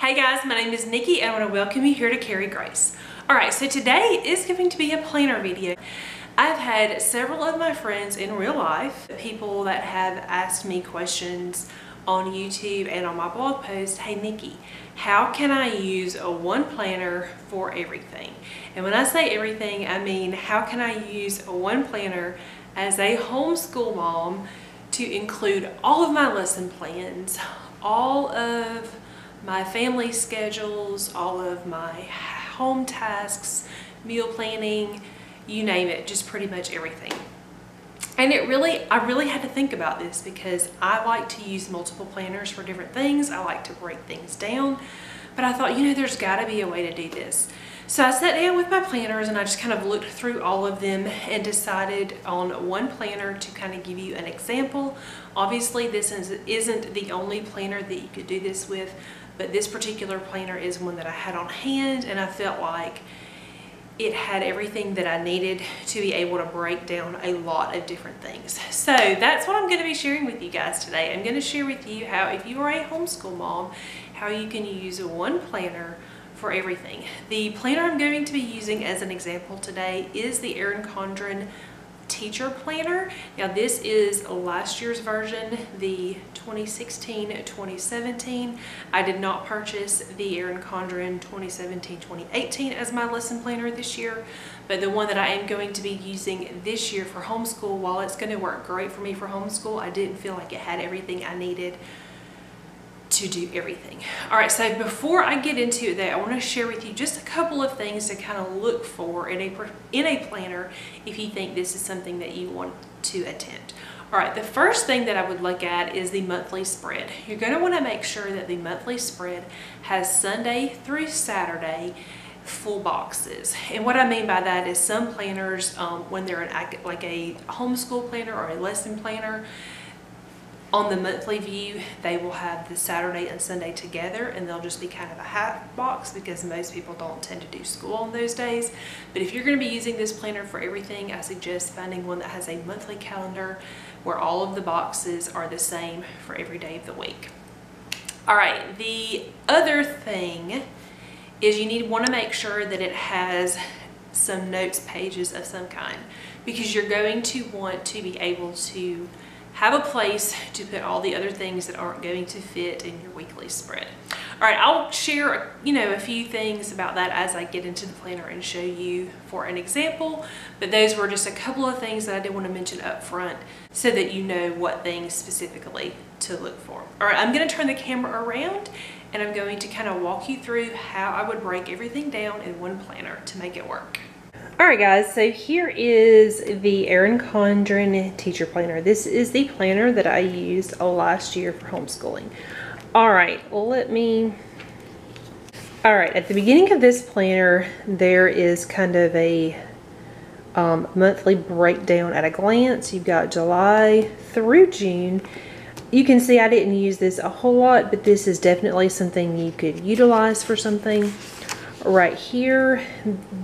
Hey guys, my name is Nikki and I want to welcome you here to Carry Grace. Alright, so today is going to be a planner video. I've had several of my friends in real life, people that have asked me questions on YouTube and on my blog post, hey Nikki, how can I use a one planner for everything? And when I say everything, I mean how can I use a one planner as a homeschool mom to include all of my lesson plans, all of my family schedules, all of my home tasks, meal planning, you name it, just pretty much everything. And it really, I really had to think about this because I like to use multiple planners for different things. I like to break things down, but I thought, you know, there's gotta be a way to do this. So I sat down with my planners and I just kind of looked through all of them and decided on one planner to kind of give you an example. Obviously this is, isn't the only planner that you could do this with, but this particular planner is one that I had on hand and I felt like it had everything that I needed to be able to break down a lot of different things. So that's what I'm going to be sharing with you guys today. I'm going to share with you how if you are a homeschool mom, how you can use one planner for everything. The planner I'm going to be using as an example today is the Erin Condren teacher planner. Now this is last year's version, the 2016-2017. I did not purchase the Erin Condren 2017-2018 as my lesson planner this year, but the one that I am going to be using this year for homeschool, while it's going to work great for me for homeschool, I didn't feel like it had everything I needed to do everything. All right, so before I get into that, I want to share with you just a couple of things to kind of look for in a, in a planner if you think this is something that you want to attempt. All right, the first thing that I would look at is the monthly spread. You're going to want to make sure that the monthly spread has Sunday through Saturday full boxes. And what I mean by that is some planners, um, when they're an, like a homeschool planner or a lesson planner, on the monthly view, they will have the Saturday and Sunday together and they'll just be kind of a half box because most people don't tend to do school on those days. But if you're going to be using this planner for everything, I suggest finding one that has a monthly calendar where all of the boxes are the same for every day of the week. All right, the other thing is you need want to make sure that it has some notes pages of some kind because you're going to want to be able to have a place to put all the other things that aren't going to fit in your weekly spread. All right, I'll share, you know, a few things about that as I get into the planner and show you for an example, but those were just a couple of things that I did want to mention up front so that you know what things specifically to look for. All right, I'm going to turn the camera around and I'm going to kind of walk you through how I would break everything down in one planner to make it work. All right, guys, so here is the Erin Condren Teacher Planner. This is the planner that I used last year for homeschooling. All right, let me... All right, at the beginning of this planner, there is kind of a um, monthly breakdown at a glance. You've got July through June. You can see I didn't use this a whole lot, but this is definitely something you could utilize for something right here.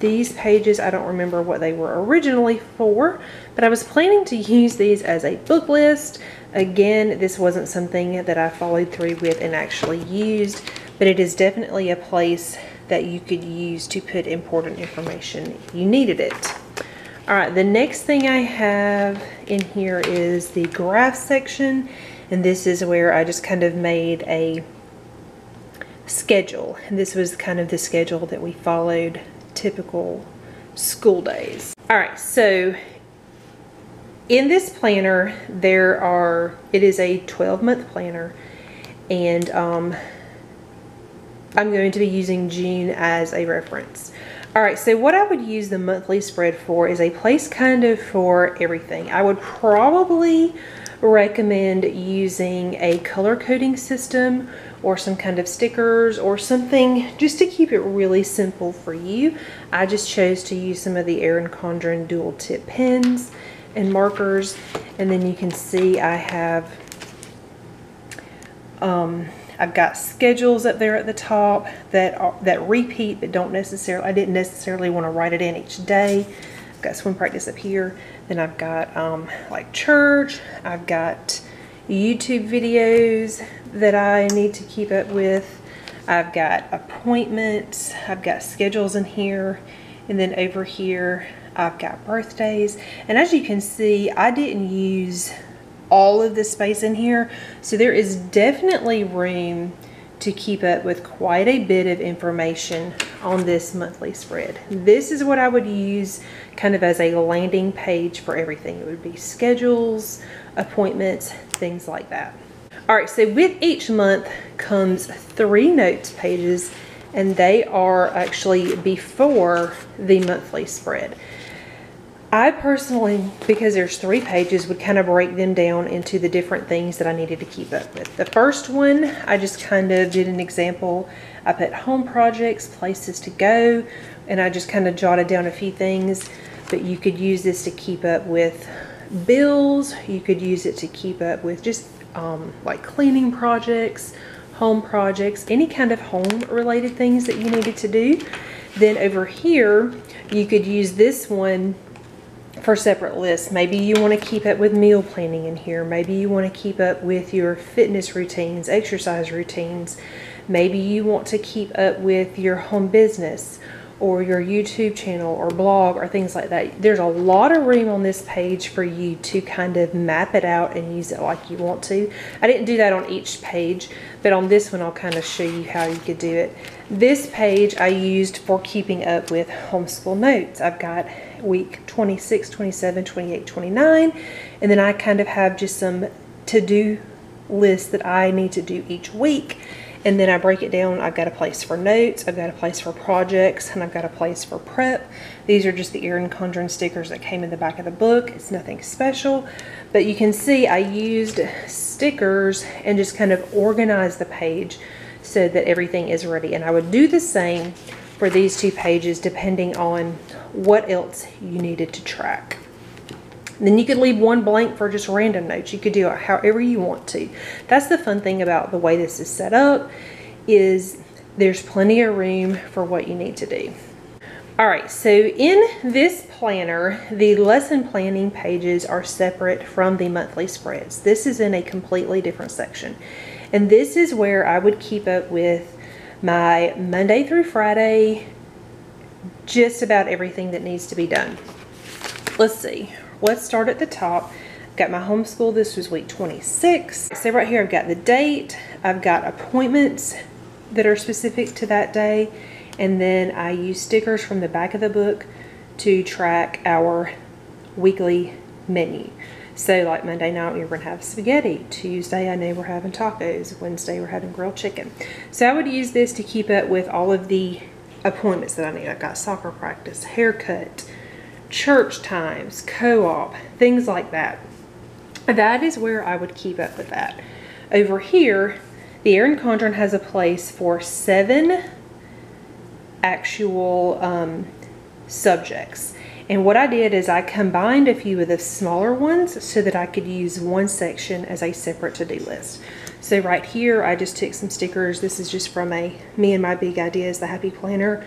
These pages I don't remember what they were originally for but I was planning to use these as a book list. Again this wasn't something that I followed through with and actually used but it is definitely a place that you could use to put important information. If you needed it. All right the next thing I have in here is the graph section and this is where I just kind of made a schedule. And this was kind of the schedule that we followed typical school days. All right, so in this planner, there are, it is a 12 month planner and um, I'm going to be using June as a reference. All right, so what I would use the monthly spread for is a place kind of for everything. I would probably recommend using a color coding system or some kind of stickers or something just to keep it really simple for you. I just chose to use some of the Erin Condren dual tip pens and markers and then you can see I have um, I've got schedules up there at the top that are, that repeat but don't necessarily I didn't necessarily want to write it in each day I've got swim practice up here then I've got um, like church I've got YouTube videos that I need to keep up with. I've got appointments, I've got schedules in here, and then over here I've got birthdays. And as you can see, I didn't use all of the space in here, so there is definitely room to keep up with quite a bit of information on this monthly spread. This is what I would use kind of as a landing page for everything. It would be schedules, appointments, things like that. All right, so with each month comes three notes pages and they are actually before the monthly spread. I personally, because there's three pages, would kind of break them down into the different things that I needed to keep up with. The first one, I just kind of did an example. I put home projects, places to go, and I just kind of jotted down a few things. But you could use this to keep up with bills. You could use it to keep up with just um, like cleaning projects, home projects, any kind of home related things that you needed to do. Then over here, you could use this one for separate lists. Maybe you want to keep up with meal planning in here. Maybe you want to keep up with your fitness routines, exercise routines. Maybe you want to keep up with your home business or your YouTube channel or blog or things like that. There's a lot of room on this page for you to kind of map it out and use it like you want to. I didn't do that on each page, but on this one I'll kind of show you how you could do it. This page I used for keeping up with homeschool notes. I've got week 26, 27, 28, 29, and then I kind of have just some to-do lists that I need to do each week and then I break it down. I've got a place for notes, I've got a place for projects, and I've got a place for prep. These are just the Erin Condren stickers that came in the back of the book. It's nothing special, but you can see I used stickers and just kind of organized the page so that everything is ready. And I would do the same for these two pages depending on what else you needed to track. Then you could leave one blank for just random notes. You could do it however you want to. That's the fun thing about the way this is set up is there's plenty of room for what you need to do. All right, so in this planner, the lesson planning pages are separate from the monthly spreads. This is in a completely different section. And this is where I would keep up with my Monday through Friday, just about everything that needs to be done. Let's see, let's start at the top. i Got my homeschool, this was week 26. So right here I've got the date, I've got appointments that are specific to that day, and then I use stickers from the back of the book to track our weekly menu. So like Monday night we are gonna have spaghetti. Tuesday I know we're having tacos. Wednesday we're having grilled chicken. So I would use this to keep up with all of the appointments that I need. I've got soccer practice, haircut, church times, co-op, things like that. That is where I would keep up with that. Over here, the Erin Condren has a place for seven actual um, subjects. And what I did is I combined a few of the smaller ones so that I could use one section as a separate to-do list. So right here, I just took some stickers. This is just from a Me and My Big Ideas, the Happy Planner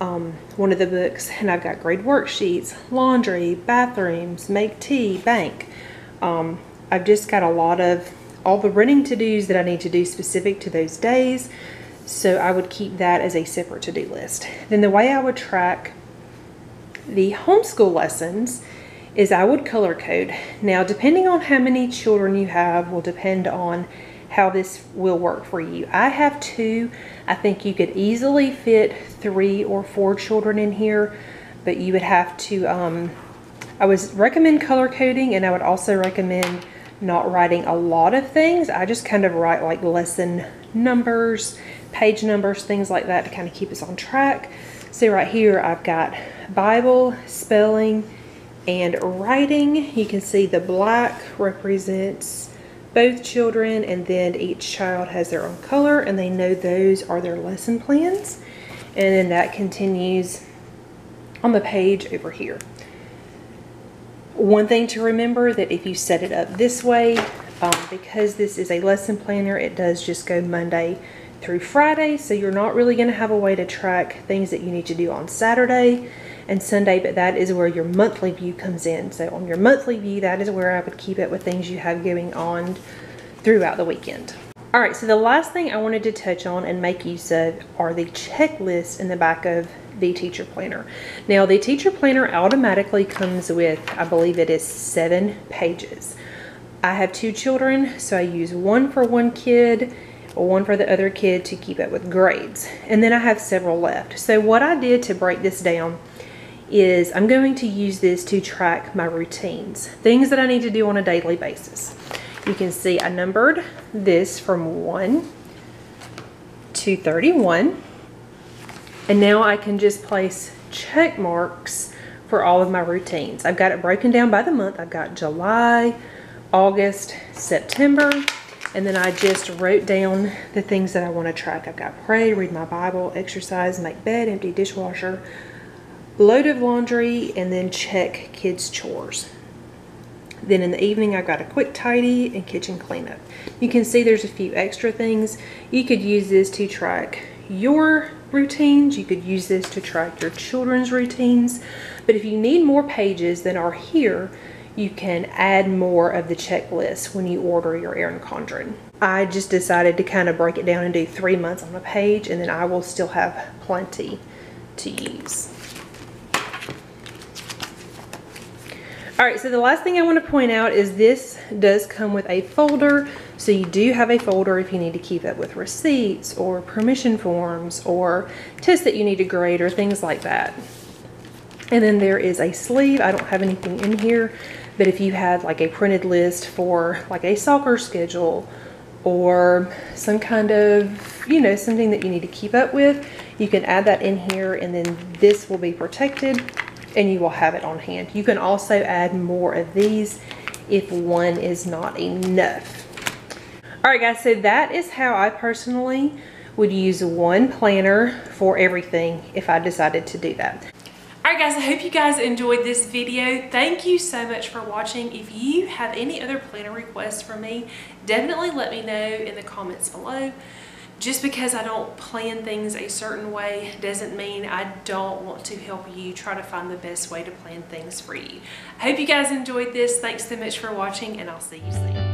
um, one of the books and I've got grade worksheets, laundry, bathrooms, make tea, bank. Um, I've just got a lot of all the running to-dos that I need to do specific to those days. So I would keep that as a separate to-do list. Then the way I would track the homeschool lessons is I would color code. Now, depending on how many children you have will depend on how this will work for you. I have two. I think you could easily fit three or four children in here, but you would have to, um, I would recommend color coding and I would also recommend not writing a lot of things. I just kind of write like lesson numbers, page numbers, things like that to kind of keep us on track. So right here I've got Bible, spelling, and writing. You can see the black represents both children and then each child has their own color and they know those are their lesson plans and then that continues on the page over here. One thing to remember that if you set it up this way, um, because this is a lesson planner, it does just go Monday through Friday, so you're not really going to have a way to track things that you need to do on Saturday and Sunday, but that is where your monthly view comes in. So on your monthly view, that is where I would keep it with things you have going on throughout the weekend. All right, so the last thing I wanted to touch on and make use of are the checklists in the back of the teacher planner. Now, the teacher planner automatically comes with, I believe it is seven pages. I have two children, so I use one for one kid, one for the other kid to keep up with grades. And then I have several left. So what I did to break this down is I'm going to use this to track my routines, things that I need to do on a daily basis. You can see I numbered this from 1 to 31. And now I can just place check marks for all of my routines. I've got it broken down by the month. I've got July, August, September, and then I just wrote down the things that I want to track. I've got pray, read my Bible, exercise, make bed, empty dishwasher, load of laundry, and then check kids' chores. Then in the evening, I've got a quick tidy and kitchen cleanup. You can see there's a few extra things. You could use this to track your routines. You could use this to track your children's routines. But if you need more pages than are here, you can add more of the checklist when you order your Erin Condren. I just decided to kind of break it down and do three months on a page and then I will still have plenty to use. All right, so the last thing I want to point out is this does come with a folder. So you do have a folder if you need to keep up with receipts or permission forms or tests that you need to grade or things like that. And then there is a sleeve. I don't have anything in here, but if you had like a printed list for like a soccer schedule or some kind of, you know, something that you need to keep up with, you can add that in here and then this will be protected and you will have it on hand. You can also add more of these if one is not enough. All right guys, so that is how I personally would use one planner for everything if I decided to do that. All right guys, I hope you guys enjoyed this video. Thank you so much for watching. If you have any other planner requests for me, definitely let me know in the comments below just because I don't plan things a certain way doesn't mean I don't want to help you try to find the best way to plan things for you. I hope you guys enjoyed this. Thanks so much for watching and I'll see you soon.